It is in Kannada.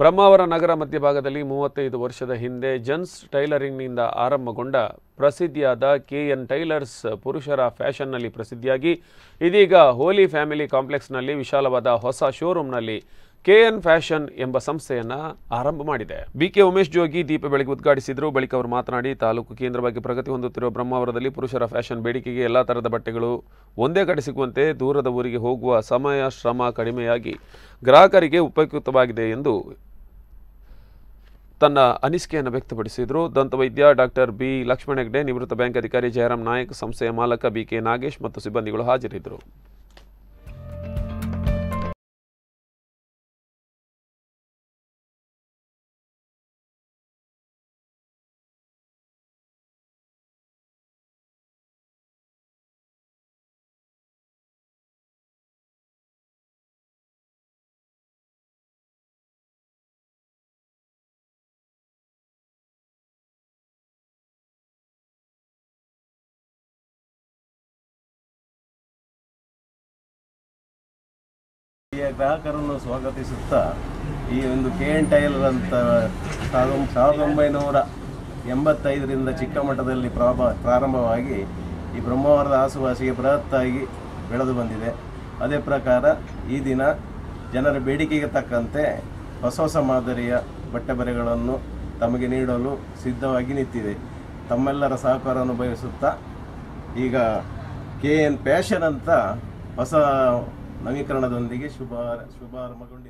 ಬ್ರಹ್ಮಾವರ ನಗರ ಮಧ್ಯಭಾಗದಲ್ಲಿ ಮೂವತ್ತೈದು ವರ್ಷದ ಹಿಂದೆ ಜನ್ಸ್ ಟೈಲರಿಂಗ್ನಿಂದ ಆರಂಭಗೊಂಡ ಪ್ರಸಿದ್ಧಿಯಾದ ಕೆ ಎನ್ ಟೈಲರ್ಸ್ ಪುರುಷರ ಫ್ಯಾಷನ್ನಲ್ಲಿ ಪ್ರಸಿದ್ಧಿಯಾಗಿ, ಇದೀಗ ಹೋಲಿ ಫ್ಯಾಮಿಲಿ ಕಾಂಪ್ಲೆಕ್ಸ್ನಲ್ಲಿ ವಿಶಾಲವಾದ ಹೊಸ ಶೋರೂಮ್ನಲ್ಲಿ ಕೆ ಎನ್ ಫ್ಯಾಷನ್ ಎಂಬ ಸಂಸ್ಥೆಯನ್ನು ಆರಂಭ ಮಾಡಿದೆ. ಬಿ ಕೆ ಉಮೇಶ್ ಜೋಗಿ ದೀಪ ಬೆಳಗ್ಗೆ ಉದ್ಘಾಟಿಸಿದರು. ಬಳಿಕ ಅವರು ಮಾತನಾಡಿ, ತಾಲೂಕು ಕೇಂದ್ರವಾಗಿ ಪ್ರಗತಿ ಹೊಂದುತ್ತಿರುವ ಬ್ರಹ್ಮಾವರದಲ್ಲಿ ಪುರುಷರ ಫ್ಯಾಷನ್ ಬೇಡಿಕೆಗೆ ಎಲ್ಲ ಥರದ ಬಟ್ಟೆಗಳು ಒಂದೇ ಕಡೆ ಸಿಗುವಂತೆ ದೂರದ ಊರಿಗೆ ಹೋಗುವ ಸಮಯ ಶ್ರಮ ಕಡಿಮೆಯಾಗಿ ಗ್ರಾಹಕರಿಗೆ ಉಪಯುಕ್ತವಾಗಿದೆ ಎಂದು ತನ್ನ ಅನಿಸಿಕೆಯನ್ನು ವ್ಯಕ್ತಪಡಿಸಿದರು. ದಂತವೈದ್ಯ ಡಾಕ್ಟರ್ ಬಿ. ಲಕ್ಷ್ಮಣ ಹೆಗ್ಡೆ, ನಿವೃತ್ತ ಬ್ಯಾಂಕ್ ಅಧಿಕಾರಿ ಜಯರಾಮ್ ನಾಯಕ್, ಸಂಸ್ಥೆಯ ಮಾಲಕ ಬಿ. ಕೆ. ನಾಗೇಶ್ ಮತ್ತು ಸಿಬ್ಬಂದಿಗಳು ಹಾಜರಿದ್ದರು. ಗ್ರಾಹಕರನ್ನು ಸ್ವಾಗತಿಸುತ್ತಾ ಈ ಒಂದು ಕೆ ಎನ್ ಟೈಲರ್ ಅಂತ ಸಾವಿರದ ಸಾವಿರದ ಒಂಬೈನೂರ ಎಂಬತ್ತೈದರಿಂದ ಚಿಕ್ಕ ಮಟ್ಟದಲ್ಲಿ ಪ್ರಾಬ, ಪ್ರಾರಂಭವಾಗಿ ಈ ಬ್ರಹ್ಮಾವರದ ಆಸುವಾಸಿಗೆ ಬೃಹತ್ತಾಗಿ ಬೆಳೆದು ಬಂದಿದೆ. ಅದೇ ಪ್ರಕಾರ ಈ ದಿನ ಜನರ ಬೇಡಿಕೆಗೆ ತಕ್ಕಂತೆ ಹೊಸ ಹೊಸ ಮಾದರಿಯ ಬಟ್ಟೆ ಬರೆಗಳನ್ನು ತಮಗೆ ನೀಡಲು ಸಿದ್ಧವಾಗಿ ನಿಂತಿದೆ. ತಮ್ಮೆಲ್ಲರ ಸಹಕಾರವನ್ನು ಬಯಸುತ್ತಾ ಈಗ ಕೆ ಎನ್ ಪ್ಯಾಷನ್ ಅಂತ ಹೊಸ ನವೀಕರಣದೊಂದಿಗೆ ಶುಭ ಶುಭಾರಂಭಗೊಂಡಿದೆ